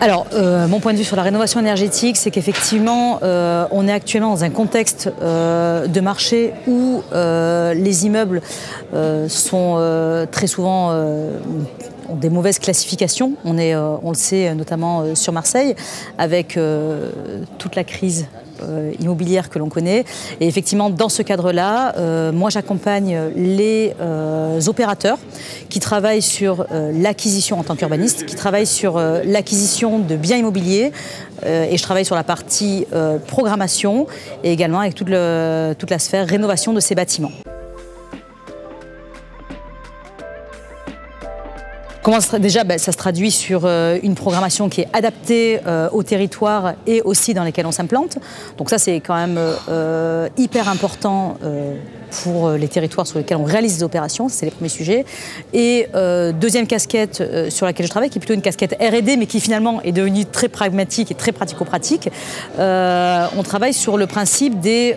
Alors, euh, mon point de vue sur la rénovation énergétique, c'est qu'effectivement, euh, on est actuellement dans un contexte euh, de marché où les immeubles sont très souvent ont des mauvaises classifications. On, le sait notamment sur Marseille, avec toute la crise immobilière que l'on connaît. Et effectivement, dans ce cadre-là, euh, moi j'accompagne les euh, opérateurs qui travaillent sur l'acquisition en tant qu'urbaniste, qui travaillent sur l'acquisition de biens immobiliers, et je travaille sur la partie programmation et également avec toute, toute la sphère rénovation de ces bâtiments. Comment déjà, ben, ça se traduit sur euh, une programmation qui est adaptée euh, au territoire et aussi dans lesquels on s'implante. Donc ça, c'est quand même euh, hyper important pour les territoires sur lesquels on réalise des opérations, c'est les premiers sujets. Et deuxième casquette sur laquelle je travaille, qui est plutôt une casquette R&D, mais qui finalement est devenue très pragmatique et très pratico-pratique. on travaille sur le principe des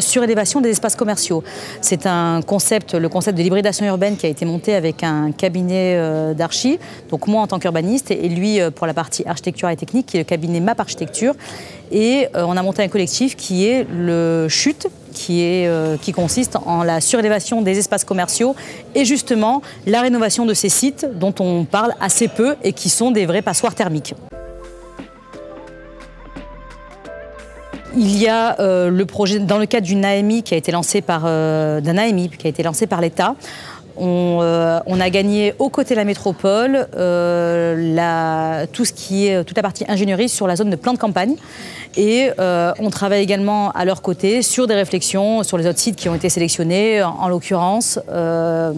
surélévations des espaces commerciaux. C'est un concept, le concept de l'hybridation urbaine qui a été monté avec un cabinet donc moi en tant qu'urbaniste et lui euh, pour la partie architecture et technique, qui est le cabinet MAP Architecture. Et euh, on a monté un collectif qui est le CHUT, euh, qui consiste en la surélévation des espaces commerciaux et justement la rénovation de ces sites dont on parle assez peu et qui sont des vrais passoires thermiques. Il y a le projet dans le cadre d'une AMI qui a été lancé par d'un AMI qui a été lancé par l'État euh, on, a gagné aux côtés de la métropole euh, tout ce qui est, toute la partie ingénierie sur la zone de plan de campagne. Et euh, on travaille également à leur côté sur des réflexions sur les autres sites qui ont été sélectionnés, en, l'occurrence. en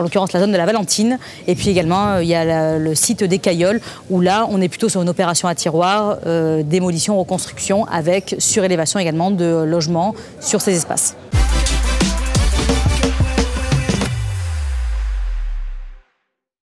l'occurrence la zone de la Valentine, et puis également il y a le site des Cailloles, où là on est plutôt sur une opération à tiroir, démolition, reconstruction, avec surélévation également de logements sur ces espaces.